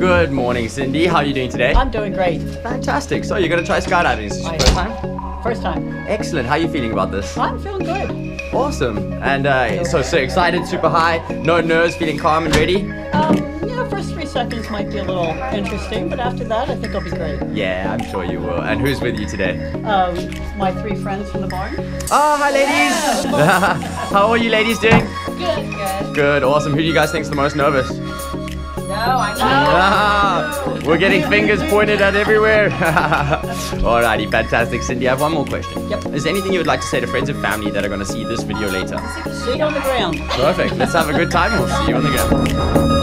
Good morning, Cindi. How are you doing today? I'm doing great. Fantastic. So you're going to try skydiving. Is this your first time? First time. Excellent. How are you feeling about this? I'm feeling good. Awesome. And uh, so, so excited, super high, no nerves, feeling calm and ready? Um, yeah, first three seconds might be a little interesting, but after that, I think I'll be great. Yeah, I'm sure you will. And who's with you today? Um, my three friends from the barn. Oh, hi, ladies. How are you ladies doing? Good, good. Good, awesome. Who do you guys think's the most nervous? No, I'm not. Ah, we're getting fingers pointed at everywhere. Alrighty, fantastic. Cindi, I have one more question. Yep. Is there anything you would like to say to friends and family that are going to see this video later? Seat on the ground. Perfect. Let's have a good time. We'll see you on the ground.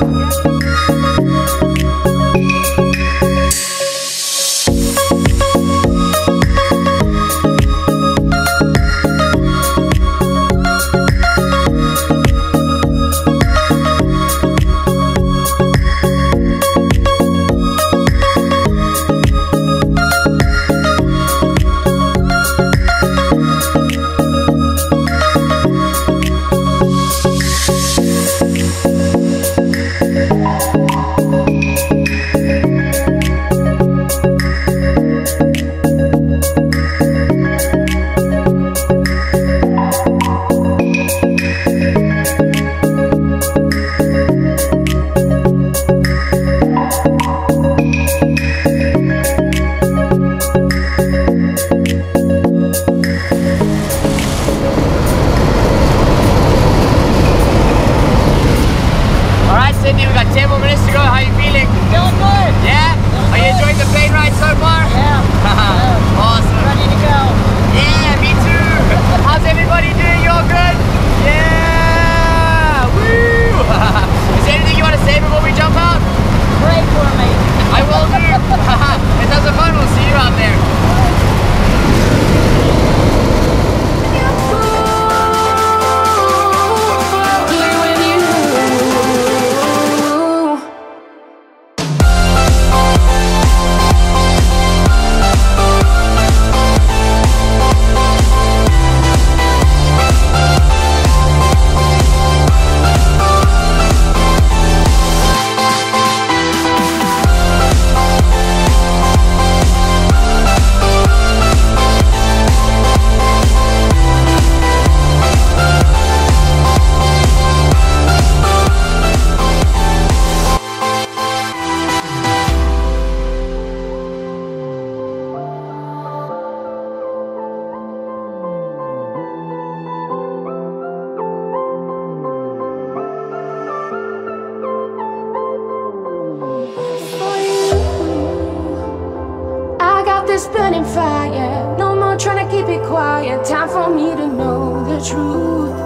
Burning fire. No more trying to keep it quiet. Time for me to know the truth.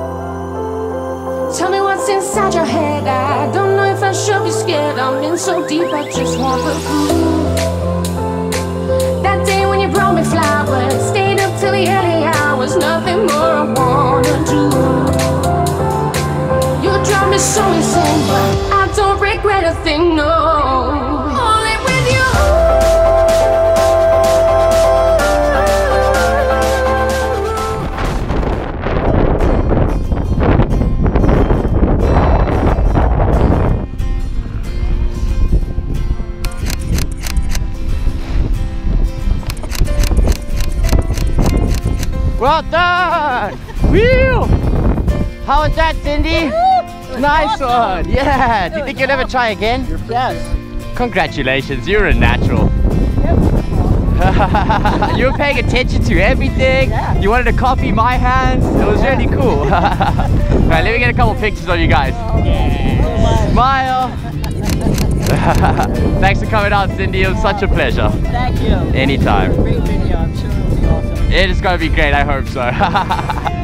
Tell me what's inside your head. I don't know if I should be scared. I'm in so deep, I just want the proof. That day when you brought me flowers, stayed up till the early hours. Nothing more I wanna do. You drive me so insane, but I don't regret a thing, no. Well done! Woo! How was that, Cindi? Nice one! Yeah! Do you think you'll ever try again? Yes. Congratulations, you're a natural. you were paying attention to everything. Yeah. You wanted to copy my hands. It was really cool. Alright, let me get a couple pictures of you guys. Smile. Thanks for coming out, Cindi. It was such a pleasure. Thank you. Anytime. Great video. I'm sure it'll be awesome. It is going to be great. I hope so.